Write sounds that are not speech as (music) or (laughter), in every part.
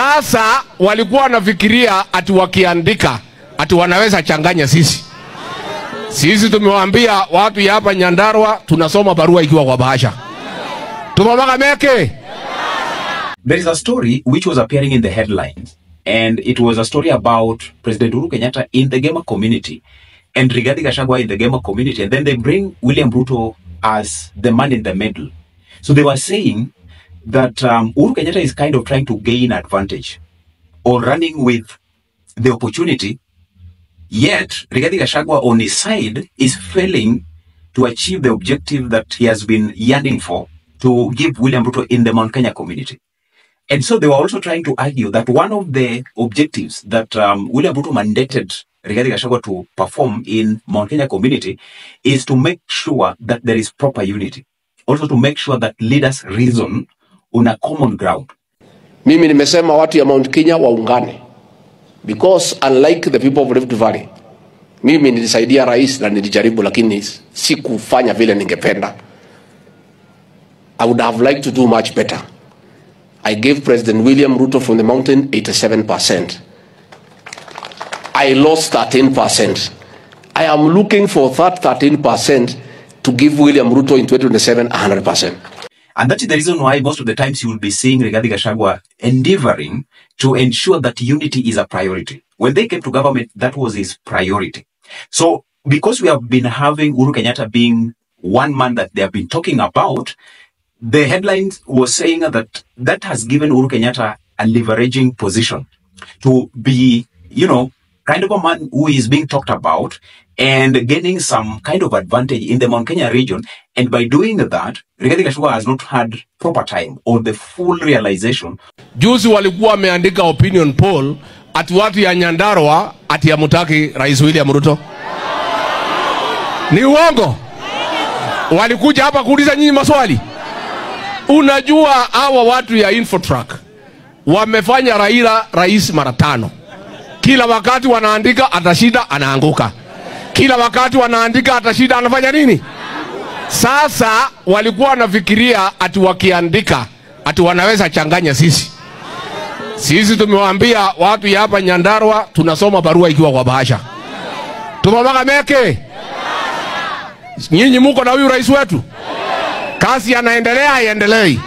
Sasa walikuwa wanafikiria ati wakiandika ati wanaweza changanya sisi. Sisi tumewaambia watu ya hapa Nyandarua tunasoma barua ikiwa kwa bahasha. Tumamaka meke. There is a story which was appearing in the headlines, and it was a story about President Uhuru Kenyatta in the Gema community and Rigathi Gachagua in the Gema community, and then they bring William Ruto as the man in the middle. So they were saying that um, Uhuru Kenyatta is kind of trying to gain advantage or running with the opportunity, yet Rigathi Gachagua on his side is failing to achieve the objective that he has been yearning for to give William Ruto in the Mount Kenya community. And so they were also trying to argue that one of the objectives that um, William Ruto mandated Rigathi Gachagua to perform in Mount Kenya community is to make sure that there is proper unity. Also to make sure that leaders reason on a common ground. Mimi nimesema watu ya Mount Kenya waungane because unlike the people of Rift Valley, mimi nilisaidia rais na nilijaribu, lakini sikufanya vile ningependa. I would have liked to do much better. I gave President William Ruto from the mountain 87%. I lost 13%. I am looking for that 13% to give William Ruto in 2027 100%. And that is the reason why most of the times you will be seeing Rigathi Gachagua endeavoring to ensure that unity is a priority. When they came to government, that was his priority. So because we have been having Uhuru Kenyatta being one man that they have been talking about, the headlines was saying that that has given Uhuru Kenyatta a leveraging position to be, you know, kind of a man who is being talked about and gaining some kind of advantage in the Mount Kenya region. And by doing that, Rigathi Gachagua has not had proper time or the full realization Juzi walikuwa wameandika opinion poll ati watu ya Nyandarua ati hamutaki Rais William Ruto. Ni uongo. Walikuja hapa kuuliza nyinyi maswali. Unajua hawa watu ya Infotrack wamefanya Raila rais mara tano. Kila wakati wanaandika atashinda, anaanguka. Kila wakati wanaandika atashinda, anafanya nini? Sasa walikuwa wanafikiria ati wakiandika ati wanaweza changanya sisi. Sisi tumewaambia watu ya hapa Nyandarua tunasoma barua ikiwa kwa bahasha. Tumamaka meke. Nyinyi muko na huyu rais wetu, kazi anaendelea haiendelei?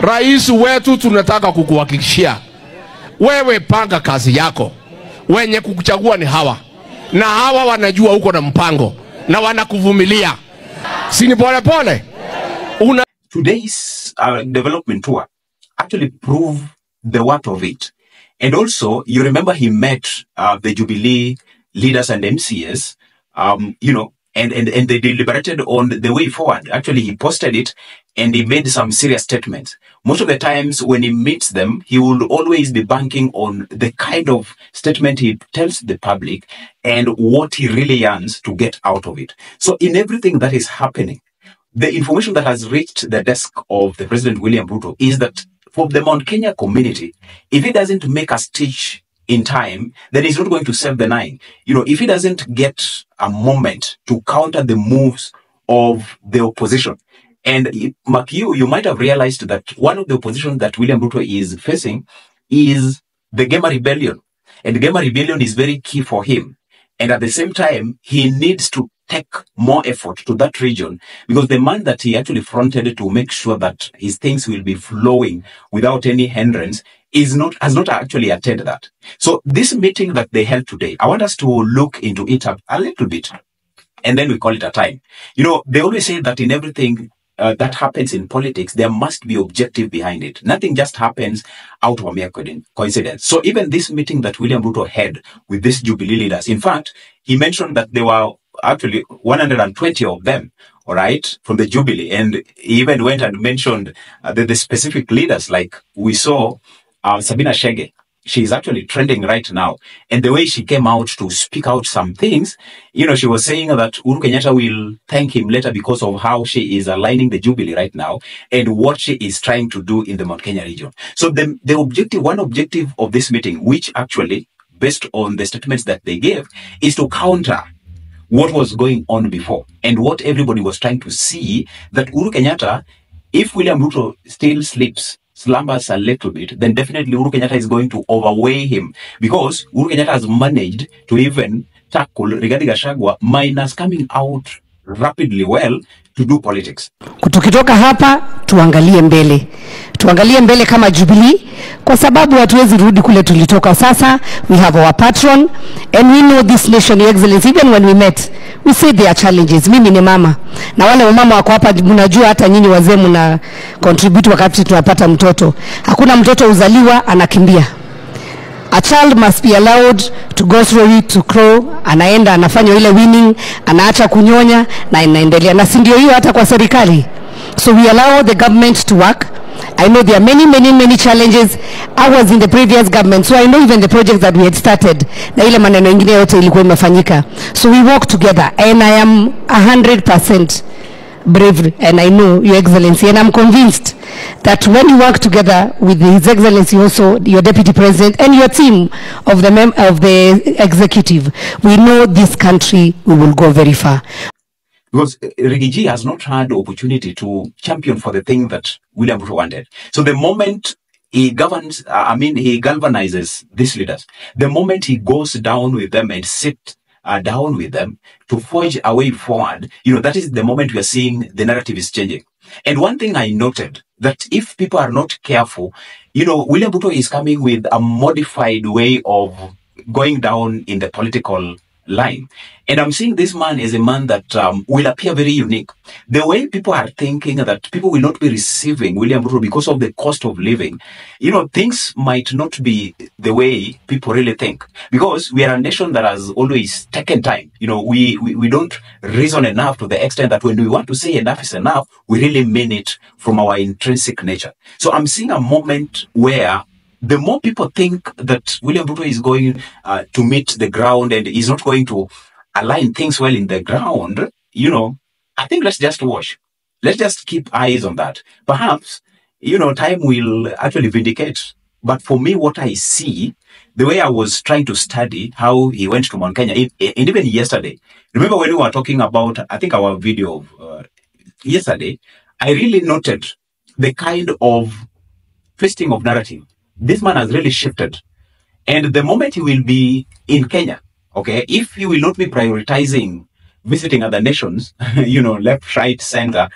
Rais wetu, tunataka kukuhakikishia wewe, panga kazi yako. Wenye kukuchagua ni hawa, na hawa wanajua uko na mpango na wanakuvumilia, si ni pole pole una today's uh, development tour actually prove the worth of it. And also, you remember he met uh, the Jubilee leaders and MCS, um, you know, and, and, and they deliberated on the way forward. Actually, he posted it and he made some serious statements. Most of the times when he meets them, he will always be banking on the kind of statement he tells the public and what he really yearns to get out of it. So in everything that is happening, the information that has reached the desk of the President William Ruto is that for the Mount Kenya community, if he doesn't make a stitch in time, then he's not going to save the nine. You know, if he doesn't get a moment to counter the moves of the opposition, and you, you might have realized that one of the opposition that William Ruto is facing is the Gema rebellion. And the Gema rebellion is very key for him. And at the same time, he needs to take more effort to that region because the man that he actually fronted to make sure that his things will be flowing without any hindrance is not has not actually attended that. So this meeting that they held today, I want us to look into it a, a little bit and then we call it a time. You know, they always say that in everything uh, that happens in politics, there must be objective behind it. Nothing just happens out of a mere coincidence. So even this meeting that William Ruto had with these Jubilee leaders, in fact, he mentioned that there were actually 120 of them, all right, from the Jubilee. And he even went and mentioned uh, the, the specific leaders, like we saw uh, Sabina Chege. She's actually trending right now. And the way she came out to speak out some things, you know, she was saying that Uhuru Kenyatta will thank him later because of how she is aligning the Jubilee right now and what she is trying to do in the Mount Kenya region. So the, the objective, one objective of this meeting, which actually, based on the statements that they gave, is to counter what was going on before and what everybody was trying to see that Uhuru Kenyatta, if William Ruto still sleeps, slumbers a little bit, then definitely Uhuru Kenyatta is going to overweigh him. Because Uhuru Kenyatta has managed to even tackle Rigathi Gachagua minus coming out rapidly well to do politics. tukitoka hapa tuangalie mbele. Tuangalie mbele kama Jubilee kwa sababu hatuwezi rudi kule tulitoka. Sasa we have our patron and we know this nation your excellency even when we met we said there are challenges. Mimi ni mama. Na wale wamama wako hapa mnajua hata nyinyi wazee mna contribute wakati tunapata mtoto. Hakuna mtoto uzaliwa anakimbia a child must be allowed to go through it to crow. Anaenda anafanya ile winning anaacha kunyonya na inaendelea. Na si ndio hiyo hata kwa serikali? So we allow the government to work. I know there are many, many, many challenges. I was in the previous government, so I know even the projects that we had started, na ile maneno ingine yote ilikuwa imefanyika. So we work together, and I am 100% brave, and I know your excellency, and I'm convinced that when you work together with his excellency also, your deputy president, and your team of the, mem- of the executive, we know this country, we will go very far. because uh, Riggy G has not had the opportunity to champion for the thing that William Ruto wanted. So the moment he governs, uh, I mean, he galvanizes these leaders, the moment he goes down with them and sit uh, down with them to forge a way forward, you know, that is the moment we are seeing the narrative is changing. And one thing I noted that if people are not careful, you know, William Ruto is coming with a modified way of going down in the political line. And I'm seeing this man as a man that um, will appear very unique. The way people are thinking that people will not be receiving William Ruto because of the cost of living, you know, things might not be the way people really think. Because we are a nation that has always taken time. You know, we, we, we don't reason enough to the extent that when we want to say enough is enough, we really mean it from our intrinsic nature. So I'm seeing a moment where the more people think that William Ruto is going uh, to meet the ground and is not going to align things well in the ground, you know, I think let's just watch. Let's just keep eyes on that. Perhaps, you know, time will actually vindicate. But for me, what I see, the way I was trying to study how he went to Mount Kenya, and even yesterday, remember when we were talking about, I think our video of, uh, yesterday, I really noted the kind of twisting of narrative. This man has really shifted. And the moment he will be in Kenya, okay, if he will not be prioritizing visiting other nations, (laughs) you know, left, right, center,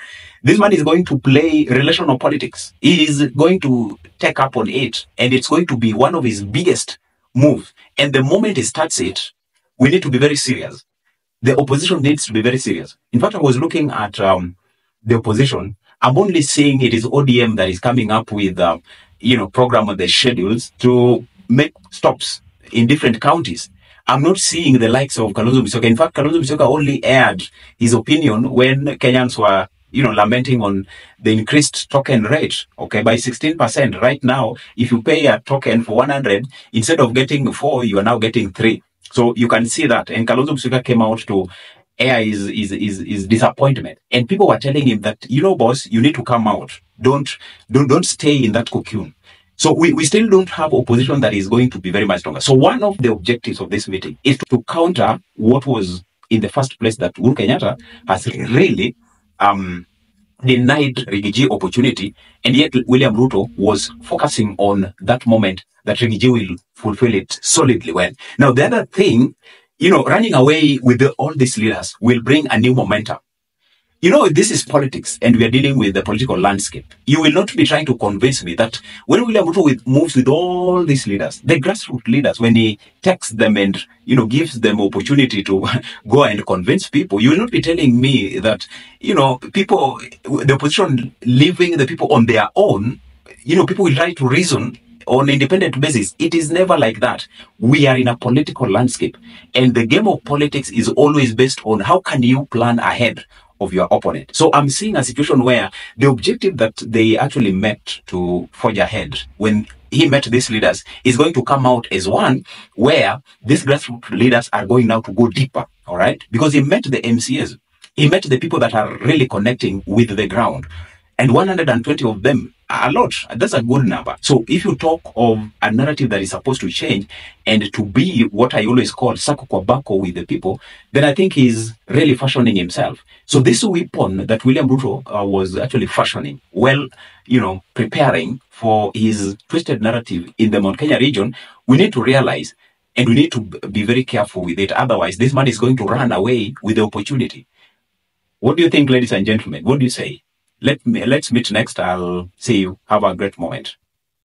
this man is going to play relational politics. He is going to take up on it, and it's going to be one of his biggest moves. And the moment he starts it, we need to be very serious. The opposition needs to be very serious. In fact, I was looking at um, the opposition. I'm only saying it is ODM that is coming up with, um, you know, program on the schedules to make stops in different counties. I'm not seeing the likes of Kalonzo Musyoka. In fact, Kalonzo Musyoka only aired his opinion when Kenyans were, you know, lamenting on the increased token rate, okay, by 16%. Right now, if you pay a token for 100, instead of getting four, you are now getting three. So you can see that. And Kalonzo Musyoka came out to air is, is, is, his disappointment. And people were telling him that, you know, boss, you need to come out. Don't, don't, don't stay in that cocoon. So we, we still don't have opposition that is going to be very much stronger. So one of the objectives of this meeting is to counter what was in the first place that Uhuru Kenyatta has really um, denied Riggy G opportunity, and yet William Ruto was focusing on that moment that Riggy G will fulfill it solidly well. Now the other thing, you know, running away with the, all these leaders will bring a new momentum. You know, this is politics and we are dealing with the political landscape. You will not be trying to convince me that when William Ruto with, moves with all these leaders, the grassroots leaders, when he takes them and, you know, gives them opportunity to (laughs) go and convince people, you will not be telling me that, you know, people, the opposition leaving the people on their own, you know, people will try to reason on independent basis. It is never like that. We are in a political landscape and the game of politics is always based on how can you plan ahead of your opponent. So I'm seeing a situation where the objective that they actually met to forge ahead when he met these leaders is going to come out as one where these grassroots leaders are going now to go deeper. All right. Because he met the MCAs. He met the people that are really connecting with the ground. And 120 of them are a lot. That's a good number. So if you talk of a narrative that is supposed to change and to be what I always call sako kwa bako with the people, then I think he's really fashioning himself. So this weapon that William Ruto uh, was actually fashioning, well, you know, preparing for his twisted narrative in the Mount Kenya region, we need to realize and we need to be very careful with it. Otherwise, this man is going to run away with the opportunity. What do you think, ladies and gentlemen? What do you say? Let me, let's meet next. I'll see you. Have a great moment.